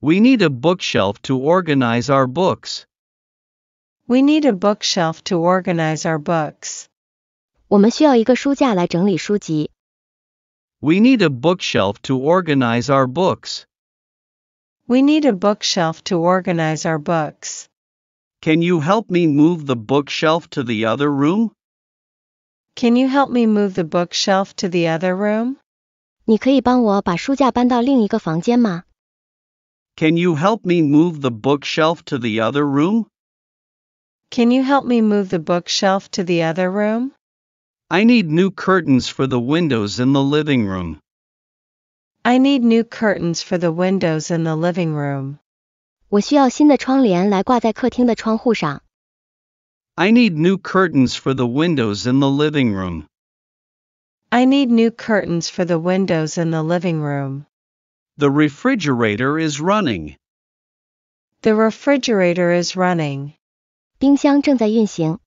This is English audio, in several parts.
We need a bookshelf to organize our books. We need a bookshelf to organize our books. 我们需要一个书架来整理书籍。 We need a bookshelf to organize our books. We need a bookshelf to organize our books. Can you help me move the bookshelf to the other room? Can you help me move the bookshelf to the other room? 你可以帮我把书架搬到另一个房间吗？ Can you help me move the bookshelf to the other room? Can you help me move the bookshelf to the other room? I need new curtains for the windows in the living room. I need new curtains for the windows in the living room. 我需要新的窗帘来挂在客厅的窗户上。 I need new curtains for the windows in the living room. I need new curtains for the windows in the living room. The refrigerator is running. The refrigerator is running. 冰箱正在运行。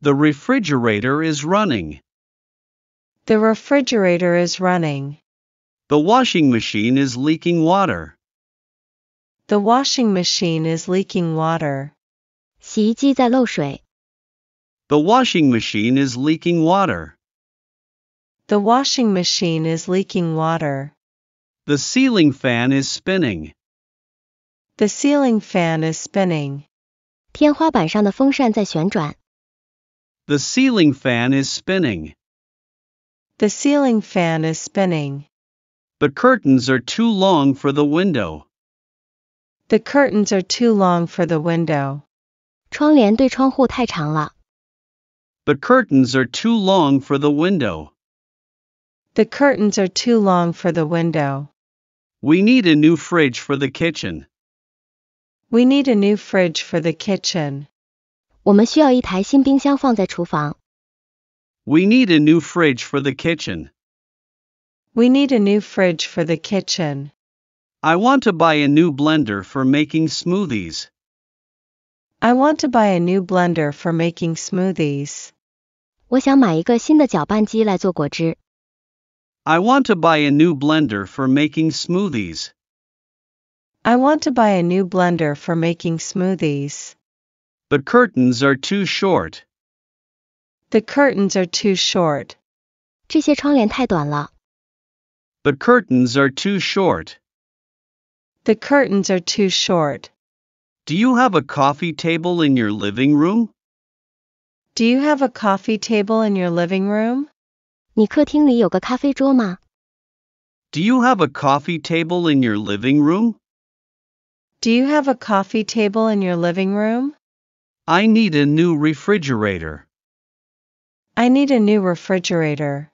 The refrigerator is running. The refrigerator is running. The washing machine is leaking water. The washing machine is leaking water. 洗衣机在漏水。 The washing machine is leaking water. The washing machine is leaking water. The ceiling fan is spinning. The ceiling fan is spinning. 天花板上的风扇在旋转。 The ceiling fan is spinning. The ceiling fan is spinning. The curtains are too long for the window. The curtains are too long for the window. 窗帘对窗户太长了。 The curtains are too long for the window. The curtains are too long for the window. We need a new fridge for the kitchen. We need a new fridge for the kitchen. 我们需要一台新冰箱放在厨房。 We need a new fridge for the kitchen. We need a new fridge for the kitchen. I want to buy a new blender for making smoothies. I want to buy a new blender for making smoothies. 我想买一个新的搅拌机来做果汁。 I want to buy a new blender for making smoothies. I want to buy a new blender for making smoothies. The curtains are too short. The curtains are too short. 这些窗帘太短了。 The curtains are too short. The curtains are too short. Do you have a coffee table in your living room? Do you have a coffee table in your living room? 你客厅里有个咖啡桌吗？ Do you have a coffee table in your living room? Do you have a coffee table in your living room? I need a new refrigerator. I need a new refrigerator.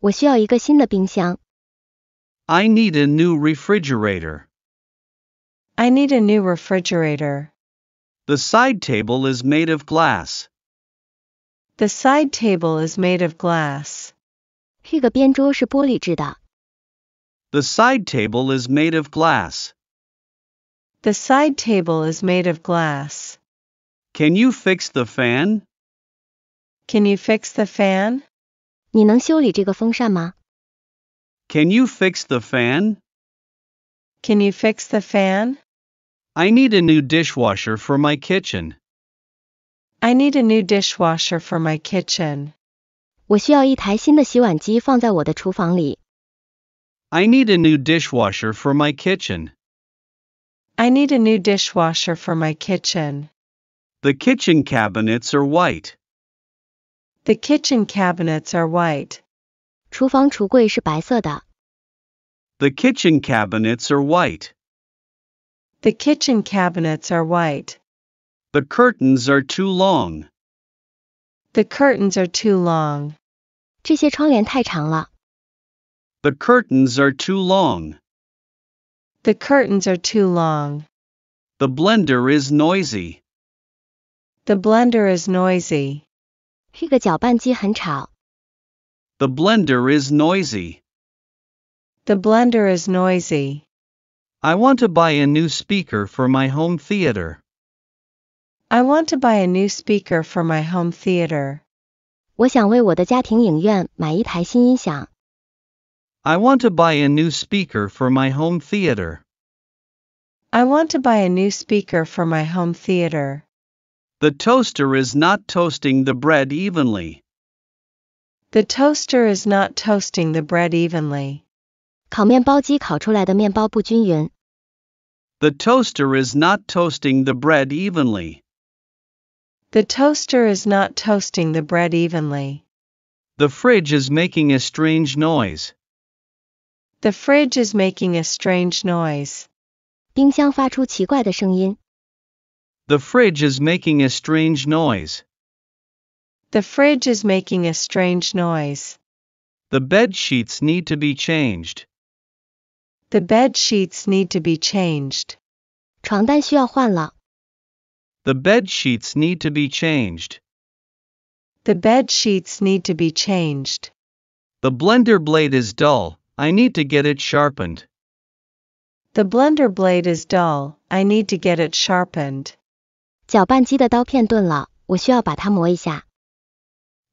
我需要一个新的冰箱。 I need a new refrigerator. I need a new refrigerator. The side table is made of glass. The side table is made of glass. 这个边桌是玻璃制的。 The side table is made of glass. The side table is made of glass. Can you fix the fan? Can you fix the fan? 你能修理这个风扇吗？ Can you fix the fan? Can you fix the fan? I need a new dishwasher for my kitchen. I need a new dishwasher for my kitchen. 我需要一台新的洗碗机放在我的厨房里。 I need a new dishwasher for my kitchen. I need a new dishwasher for my kitchen. The kitchen cabinets are white. The kitchen cabinets are white. 厨房橱柜是白色的。 The kitchen cabinets are white. The kitchen cabinets are white. The curtains are too long. The curtains are too long. 这些窗帘太长了。 The curtains are too long. The curtains are too long. The blender is noisy. The blender is noisy. 这个搅拌机很吵。 The blender is noisy. The blender is noisy. I want to buy a new speaker for my home theater. I want to buy a new speaker for my home theater. 我想为我的家庭影院买一台新音响。 I want to buy a new speaker for my home theater. I want to buy a new speaker for my home theater. The toaster is not toasting the bread evenly. The toaster is not toasting the bread evenly. 烤面包机烤出来的面包不均匀。 The toaster is not toasting the bread evenly. The toaster is not toasting the bread evenly. The fridge is making a strange noise. The fridge is making a strange noise. 冰箱发出奇怪的声音。 The fridge is making a strange noise. The fridge is making a strange noise. The bed sheets need to be changed. The bed sheets need to be changed. 床单需要换了。 The bed sheets need to be changed. The bed sheets need to be changed. The blender blade is dull. I need to get it sharpened. The blender blade is dull. I need to get it sharpened. 搅拌机的刀片钝了，我需要把它磨一下。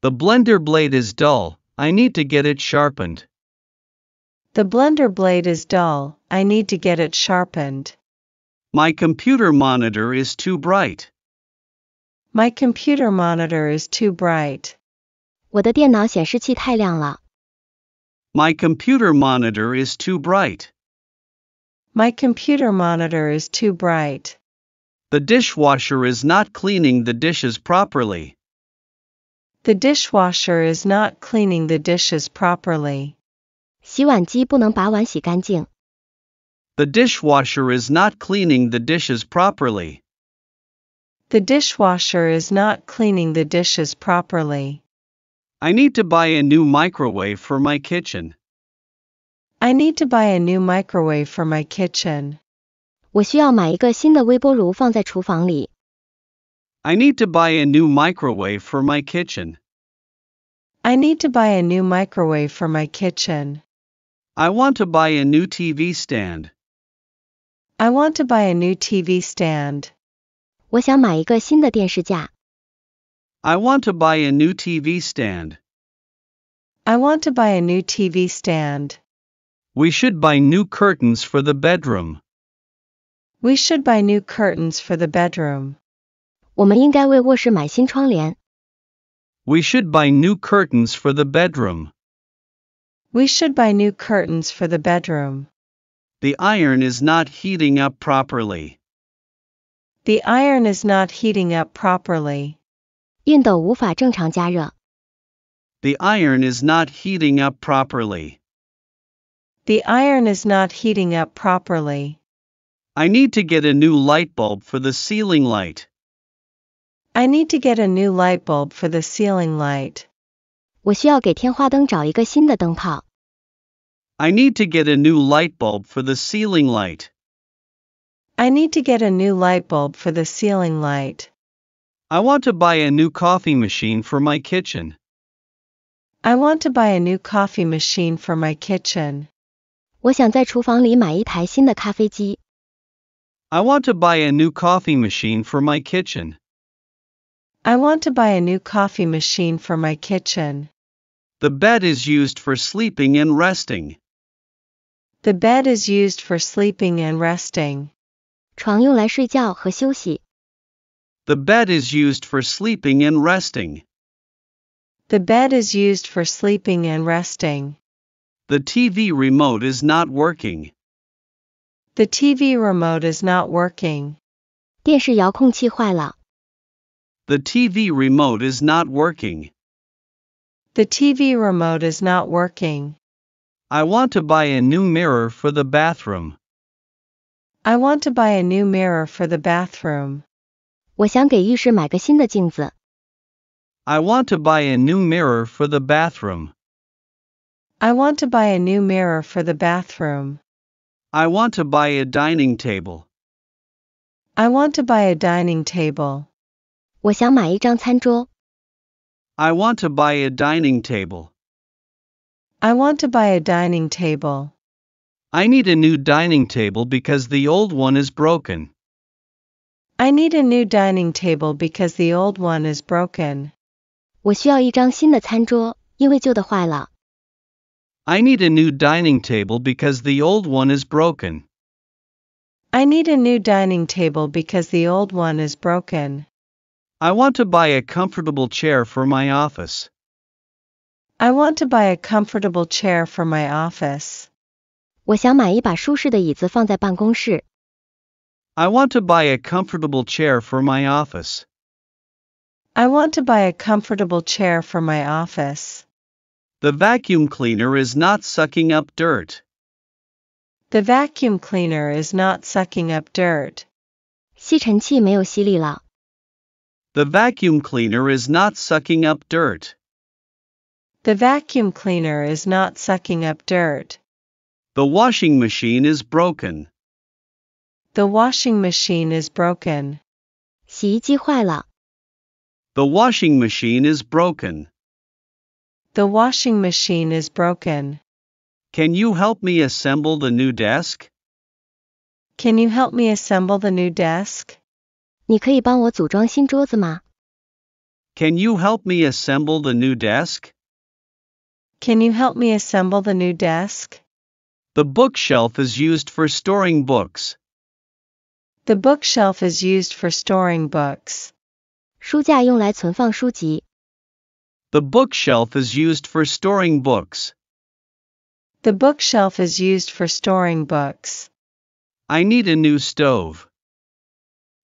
The blender blade is dull. I need to get it sharpened. The blender blade is dull. I need to get it sharpened. My computer monitor is too bright. My computer monitor is too bright. 我的电脑显示器太亮了。 My computer monitor is too bright. My computer monitor is too bright. The dishwasher is not cleaning the dishes properly. The dishwasher is not cleaning the dishes properly. 洗碗机不能把碗洗干净。 The dishwasher is not cleaning the dishes properly. The dishwasher is not cleaning the dishes properly. I need to buy a new microwave for my kitchen. I need to buy a new microwave for my kitchen. 我需要买一个新的微波炉放在厨房里。 I need to buy a new microwave for my kitchen. I need to buy a new microwave for my kitchen. I want to buy a new TV stand. I want to buy a new TV stand. 我想买一个新的电视架。 I want to buy a new TV stand. I want to buy a new TV stand. We should buy new curtains for the bedroom. We should buy new curtains for the bedroom. 我们应该为卧室买新窗帘。 We should buy new curtains for the bedroom. We should buy new curtains for the bedroom. The iron is not heating up properly. The iron is not heating up properly. 熨斗无法正常加热。 The iron is not heating up properly. The iron is not heating up properly. I need to get a new light bulb for the ceiling light. I need to get a new light bulb for the ceiling light. 我需要给天花灯找一个新的灯泡。 I need to get a new light bulb for the ceiling light. I need to get a new light bulb for the ceiling light. I want to buy a new coffee machine for my kitchen. I want to buy a new coffee machine for my kitchen. 我想在厨房里买一台新的咖啡机。 I want to buy a new coffee machine for my kitchen. I want to buy a new coffee machine for my kitchen. The bed is used for sleeping and resting. The bed is used for sleeping and resting. 床用来睡觉和休息。 The bed is used for sleeping and resting. The bed is used for sleeping and resting. The TV remote is not working. The TV remote is not working. 电视遥控器坏了。 The TV remote is not working. The TV remote is not working. I want to buy a new mirror for the bathroom. I want to buy a new mirror for the bathroom. 我想给浴室买个新的镜子。 I want to buy a new mirror for the bathroom. I want to buy a new mirror for the bathroom. I want to buy a dining table. I want to buy a dining table. 我想买一张餐桌。 I want to buy a dining table. I want to buy a dining table. I need a new dining table because the old one is broken. I need a new dining table because the old one is broken. 我需要一张新的餐桌，因为旧的坏了。 I need a new dining table because the old one is broken. I need a new dining table because the old one is broken. I want to buy a comfortable chair for my office. I want to buy a comfortable chair for my office. 我想买一把舒适的椅子放在办公室。 I want to buy a comfortable chair for my office. I want to buy a comfortable chair for my office. The vacuum cleaner is not sucking up dirt. The vacuum cleaner is not sucking up dirt. 吸尘器没有吸力了。 The vacuum cleaner is not sucking up dirt. The vacuum cleaner is not sucking up dirt. The washing machine is broken. The washing machine is broken. 洗衣机坏了。 The washing machine is broken. The washing machine is broken. Can you help me assemble the new desk? Can you help me assemble the new desk? 你可以帮我组装新桌子吗？ Can you help me assemble the new desk? Can you help me assemble the new desk? The bookshelf is used for storing books. The bookshelf is used for storing books. 书架用来存放书籍。 The bookshelf is used for storing books. The bookshelf is used for storing books. I need a new stove.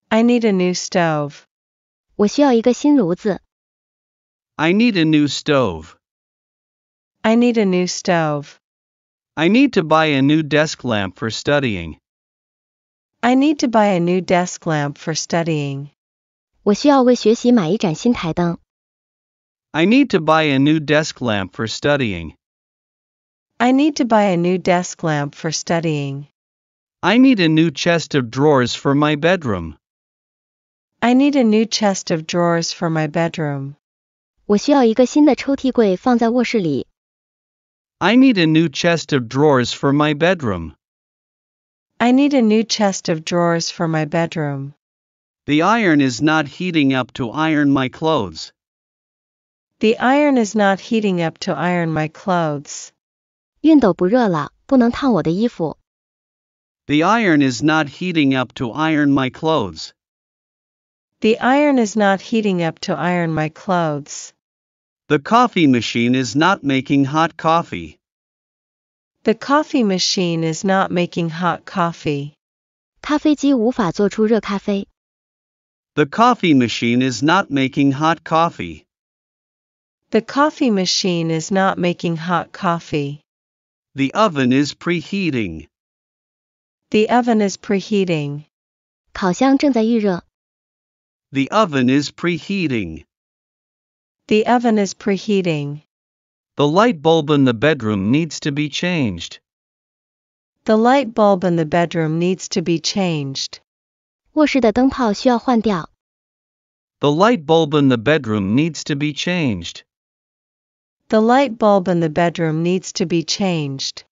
I need a new stove. 我需要一个新炉子。 I need a new stove. I need a new stove. I need to buy a new desk lamp for studying. I need to buy a new desk lamp for studying. 我需要为学习买一盏新台灯。 I need to buy a new desk lamp for studying. I need to buy a new desk lamp for studying. I need a new chest of drawers for my bedroom. I need a new chest of drawers for my bedroom. 我需要一个新的抽屉柜放在卧室里。 I need a new chest of drawers for my bedroom. I need a new chest of drawers for my bedroom. The iron is not heating up to iron my clothes. The iron is not heating up to iron my clothes. 熨斗不热了，不能烫我的衣服。 The iron is not heating up to iron my clothes. The iron is not heating up to iron my clothes. The coffee machine is not making hot coffee. The coffee machine is not making hot coffee. 咖啡机无法做出热咖啡。 The coffee machine is not making hot coffee. The coffee machine is not making hot coffee. The oven is preheating. The oven is preheating. 烤箱正在预热。 The oven is preheating. The oven is preheating. The light bulb in the bedroom needs to be changed. The light bulb in the bedroom needs to be changed. 卧室的灯泡需要换掉。 The light bulb in the bedroom needs to be changed. The light bulb in the bedroom needs to be changed.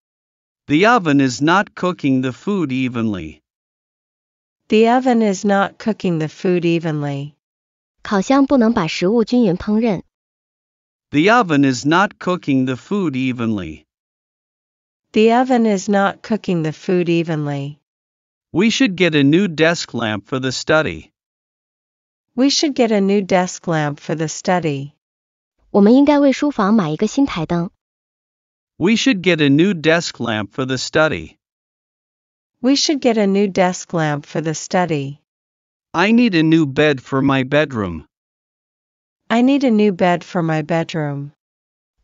The oven is not cooking the food evenly. The oven is not cooking the food evenly. 烤箱不能把食物均匀烹饪。 The oven is not cooking the food evenly. The oven is not cooking the food evenly. We should get a new desk lamp for the study. We should get a new desk lamp for the study. 我们应该为书房买一个新台灯。 We should get a new desk lamp for the study. We should get a new desk lamp for the study. I need a new bed for my bedroom. I need a new bed for my bedroom.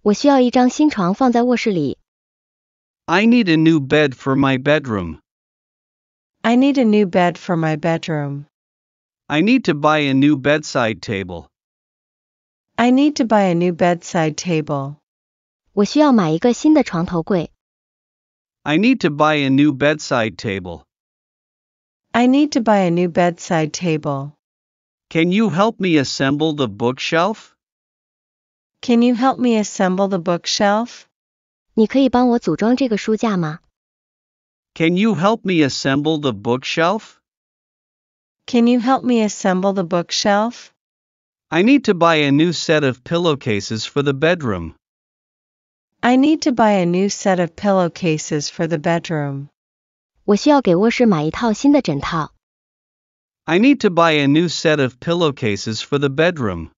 我需要一张新床放在卧室里。 I need a new bed for my bedroom. I need a new bed for my bedroom. I need to buy a new bedside table. I need to buy a new bedside table. 我需要买一个新的床头柜。 I need to buy a new bedside table. I need to buy a new bedside table. Can you help me assemble the bookshelf? Can you help me assemble the bookshelf? 你可以帮我组装这个书架吗？ Can you help me assemble the bookshelf? Can you help me assemble the bookshelf? I need to buy a new set of pillowcases for the bedroom. I need to buy a new set of pillowcases for the bedroom. 我需要给卧室买一套新的枕套。 I need to buy a new set of pillowcases for the bedroom.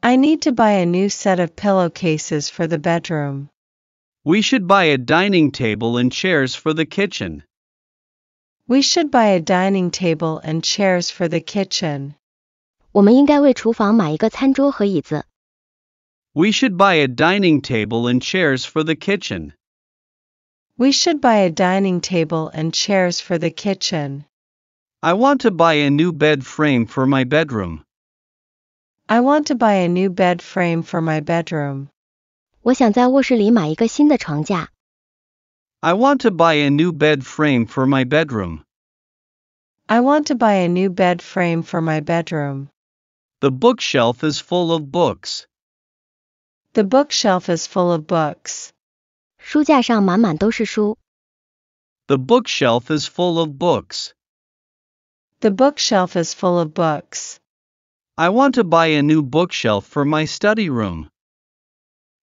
I need to buy a new set of pillowcases for the bedroom. We should buy a dining table and chairs for the kitchen. We should buy a dining table and chairs for the kitchen. 我们应该为厨房买一个餐桌和椅子。 We should buy a dining table and chairs for the kitchen. We should buy a dining table and chairs for the kitchen. I want to buy a new bed frame for my bedroom. I want to buy a new bed frame for my bedroom. 我想在卧室里买一个新的床架。 I want to buy a new bed frame for my bedroom. I want to buy a new bed frame for my bedroom. The bookshelf is full of books. The bookshelf is full of books. 书架上满满都是书。 The bookshelf is full of books. The bookshelf is full of books. I want to buy a new bookshelf for my study room.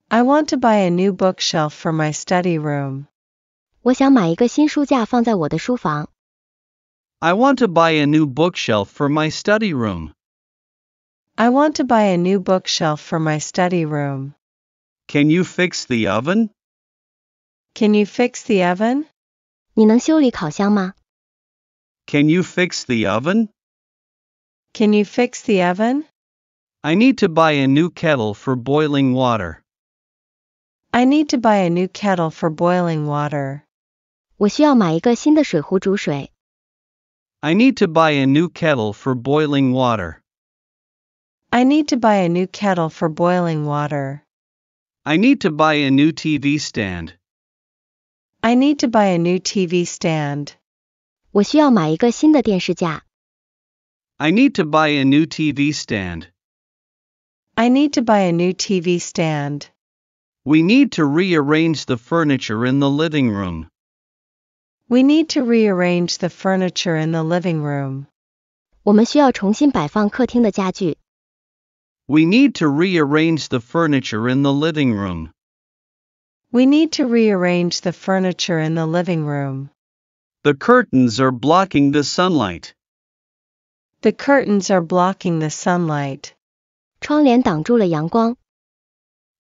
I want to buy a new bookshelf for my study room. 我想买一个新书架放在我的书房。 I want to buy a new bookshelf for my study room. I want to buy a new bookshelf for my study room. Can you fix the oven? Can you fix the oven? 你能修理烤箱吗？ Can you fix the oven? Can you fix the oven? I need to buy a new kettle for boiling water. I need to buy a new kettle for boiling water. 我需要买一个新的水壶煮水。 I need to buy a new kettle for boiling water. I need to buy a new kettle for boiling water. I need to buy a new TV stand. I need to buy a new TV stand. 我需要买一个新的电视架。 I need to buy a new TV stand. I need to buy a new TV stand. We need to rearrange the furniture in the living room. We need to rearrange the furniture in the living room. 我们需要重新摆放客厅的家具。 We need to rearrange the furniture in the living room. We need to rearrange the furniture in the living room. The curtains are blocking the sunlight. The curtains are blocking the sunlight. 窗帘挡住了阳光。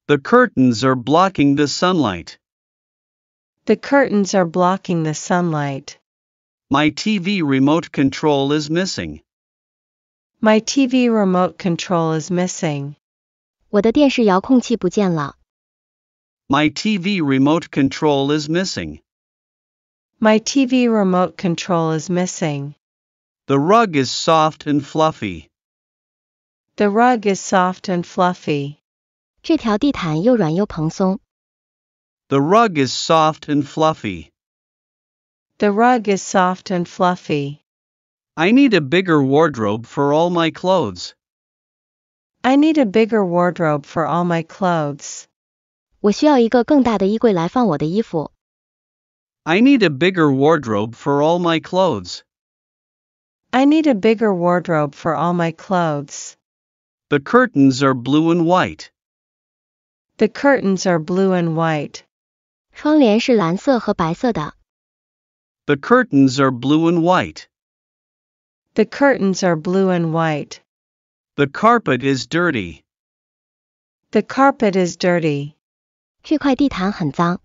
The curtains are blocking the sunlight. The curtains are blocking the sunlight. My TV remote control is missing. My TV remote control is missing. 我的电视遥控器不见了。 My TV remote control is missing. My TV remote control is missing. The rug is soft and fluffy. The rug is soft and fluffy. 这条地毯又软又蓬松。 The rug is soft and fluffy. The rug is soft and fluffy. I need a bigger wardrobe for all my clothes. I need a bigger wardrobe for all my clothes. 我需要一个更大的衣柜来放我的衣服。 I need a bigger wardrobe for all my clothes. I need a bigger wardrobe for all my clothes. The curtains are blue and white. The curtains are blue and white. 窗帘是蓝色和白色的。 The curtains are blue and white. The curtains are blue and white. The carpet is dirty. The carpet is dirty. 这块地毯很脏。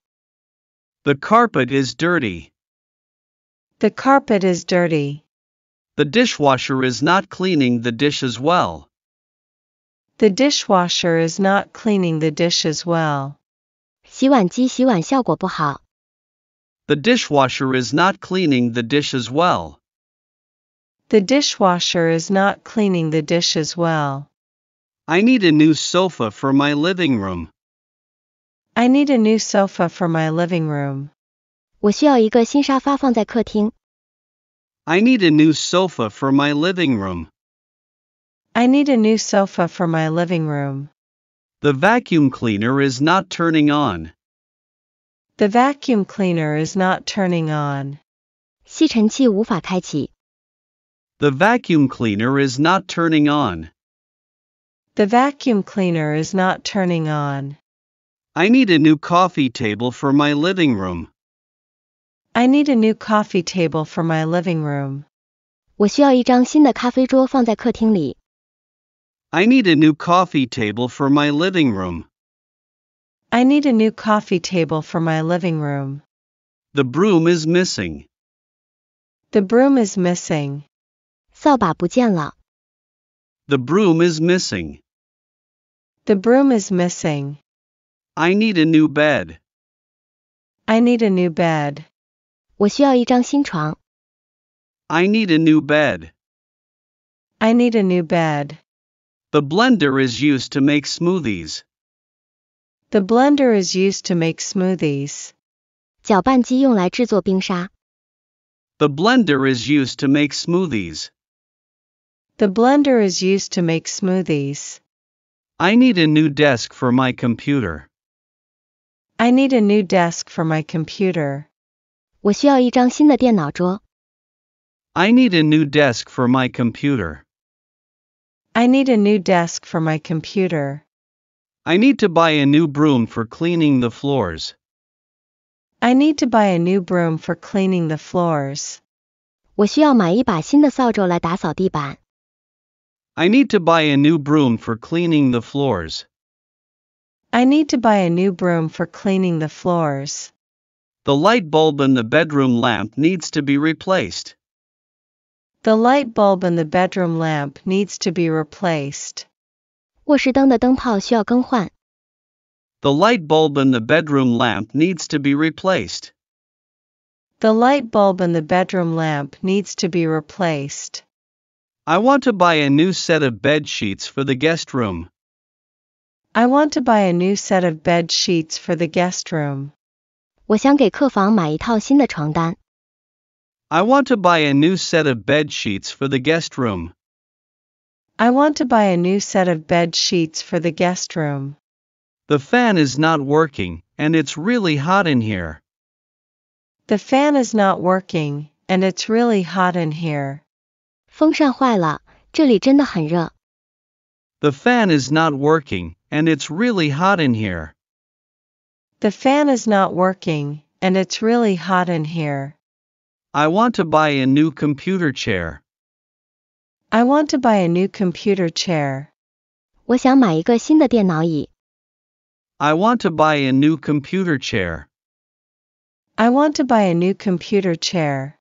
The carpet is dirty. The carpet is dirty. The dishwasher is not cleaning the dishes well. The dishwasher is not cleaning the dishes well. 洗碗机洗碗效果不好。 The dishwasher is not cleaning the dishes well. The dishwasher is not cleaning the dishes well. I need a new sofa for my living room. I need a new sofa for my living room. 我需要一个新沙发放在客厅。 I need a new sofa for my living room. I need a new sofa for my living room. The vacuum cleaner is not turning on. The vacuum cleaner is not turning on. 吸尘器无法开启。 The vacuum cleaner is not turning on. The vacuum cleaner is not turning on. I need a new coffee table for my living room. I need a new coffee table for my living room. 我需要一张新的咖啡桌放在客厅里。 I need a new coffee table for my living room. I need a new coffee table for my living room. The broom is missing. The broom is missing. 扫把不见了。 The broom is missing. The broom is missing. I need a new bed. I need a new bed. 我需要一张新床。 I need a new bed. I need a new bed. The blender is used to make smoothies. The blender is used to make smoothies. 搅拌机用来制作冰沙。 The blender is used to make smoothies. The blender is used to make smoothies. I need a new desk for my computer. I need a new desk for my computer. 我需要一张新的电脑桌。 I need a new desk for my computer. I need a new desk for my computer. I need to buy a new broom for cleaning the floors. I need to buy a new broom for cleaning the floors. 我需要买一把新的扫帚来打扫地板。 I need to buy a new broom for cleaning the floors. I need to buy a new broom for cleaning the floors. The light bulb in the bedroom lamp needs to be replaced. The light bulb in the bedroom lamp needs to be replaced. 卧室灯的灯泡需要更换。 The light bulb in the bedroom lamp needs to be replaced. The light bulb in the bedroom lamp needs to be replaced. I want to buy a new set of bed sheets for the guest room. I want to buy a new set of bed sheets for the guest room. 我想给客房买一套新的床单。 I want to buy a new set of bed sheets for the guest room. I want to buy a new set of bed sheets for the guest room. The fan is not working, and it's really hot in here. The fan is not working, and it's really hot in here. 风扇坏了，这里真的很热。 The fan is not working, and it's really hot in here. The fan is not working, and it's really hot in here. I want to buy a new computer chair. I want to buy a new computer chair. 我想买一个新的电脑椅。 I want to buy a new computer chair. I want to buy a new computer chair.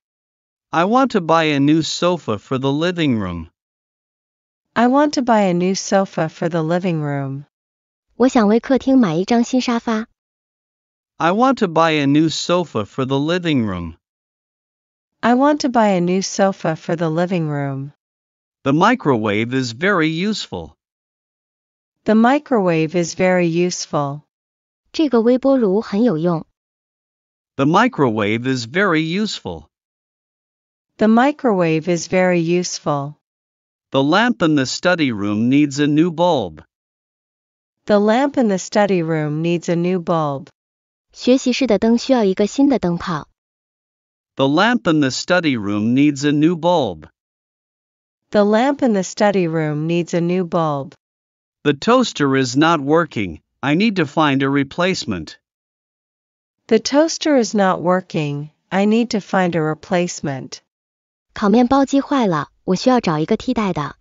I want to buy a new sofa for the living room. I want to buy a new sofa for the living room. 我想为客厅买一张新沙发。 I want to buy a new sofa for the living room. I want to buy a new sofa for the living room. The microwave is very useful. The microwave is very useful. 这个微波炉很有用。 The microwave is very useful. The microwave is very useful. The lamp in the study room needs a new bulb. The lamp in the study room needs a new bulb. 学习室的灯需要一个新的灯泡。 The lamp in the study room needs a new bulb. The lamp in the study room needs a new bulb. The toaster is not working. I need to find a replacement. The toaster is not working. I need to find a replacement. 烤面包机坏了，我需要找一个替代的。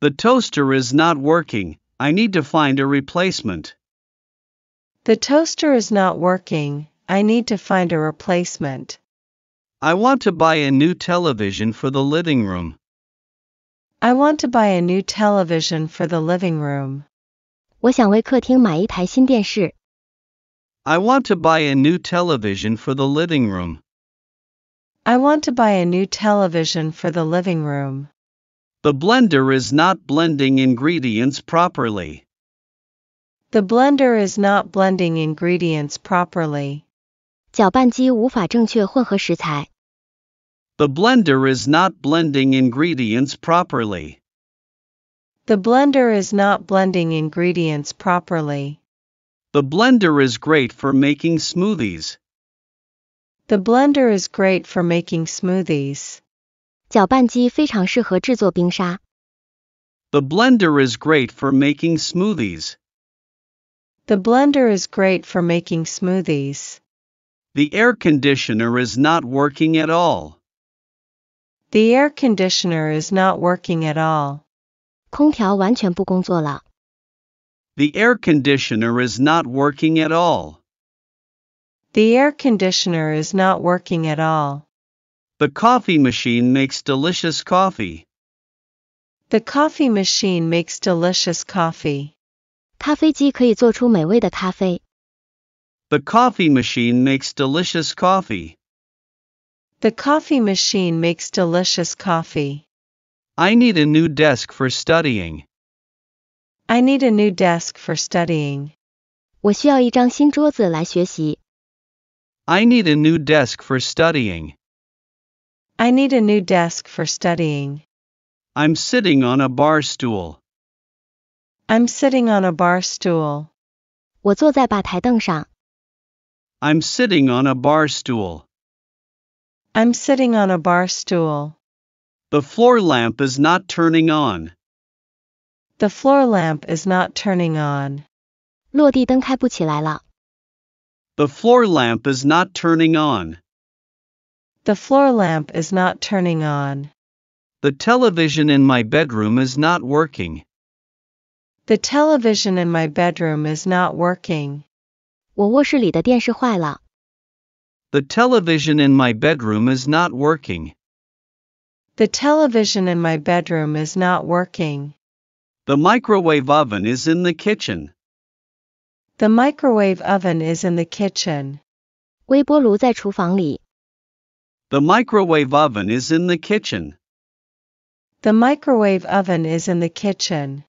The toaster is not working. I need to find a replacement. The toaster is not working. I need to find a replacement. I want to buy a new television for the living room. I want to buy a new television for the living room. 我想为客厅买一台新电视。 I want to buy a new television for the living room. I want to buy a new television for the living room. The blender is not blending ingredients properly. The blender is not blending ingredients properly. 搅拌机无法正确混合食材。 The blender is not blending ingredients properly. The blender is not blending ingredients properly. The blender is great for making smoothies. The blender is great for making smoothies. 搅拌机非常适合制作冰沙。 The blender is great for making smoothies. The blender is great for making smoothies. The air conditioner is not working at all. The air conditioner is not working at all. 空调完全不工作了。 The air conditioner is not working at all. The air conditioner is not working at all. The coffee machine makes delicious coffee. The coffee machine makes delicious coffee. 咖啡机可以做出美味的咖啡。 The coffee machine makes delicious coffee. The coffee machine makes delicious coffee. I need a new desk for studying. I need a new desk for studying. 我需要一张新桌子来学习。 I need a new desk for studying. I need a new desk for studying. I'm sitting on a bar stool. I'm sitting on a bar stool. 我坐在吧台凳上。 I'm sitting on a bar stool. I'm sitting on a bar stool. The floor lamp is not turning on. The floor lamp is not turning on. 落地灯开不起来了。 The floor lamp is not turning on. The floor lamp is not turning on. The television in my bedroom is not working. The television in my bedroom is not working. 我卧室里的电视坏了。 The television in my bedroom is not working. The television in my bedroom is not working. The microwave oven is in the kitchen. The microwave oven is in the kitchen. 微波炉在厨房里。 The microwave oven is in the kitchen. The microwave oven is in the kitchen.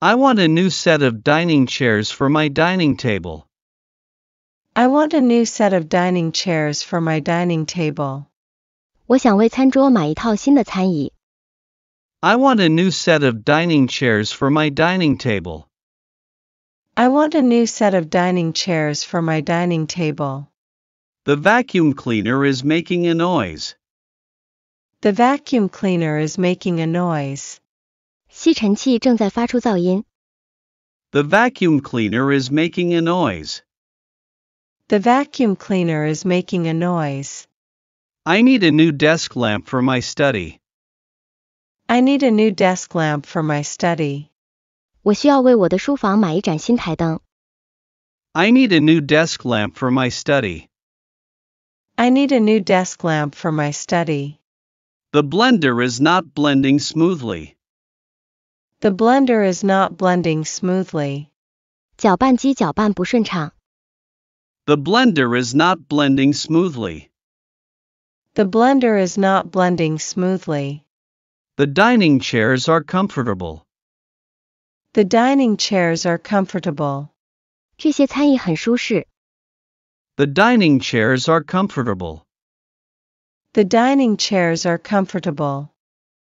I want a new set of dining chairs for my dining table. I want a new set of dining chairs for my dining table. 我想为餐桌买一套新的餐椅。 I want a new set of dining chairs for my dining table. I want a new set of dining chairs for my dining table. The vacuum cleaner is making a noise. The vacuum cleaner is making a noise. 吸尘器正在发出噪音。 The vacuum cleaner is making a noise. The vacuum cleaner is making a noise. I need a new desk lamp for my study. I need a new desk lamp for my study. 我需要为我的书房买一盏新台灯。 I need a new desk lamp for my study. I need a new desk lamp for my study. The blender is not blending smoothly. The blender is not blending smoothly. 搅拌机搅拌不顺畅。 The blender is not blending smoothly. The blender is not blending smoothly. The dining chairs are comfortable. The dining chairs are comfortable. 这些餐椅很舒适。 The dining chairs are comfortable. The dining chairs are comfortable.